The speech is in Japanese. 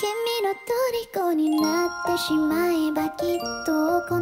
君の虜になってしまえばきっとこの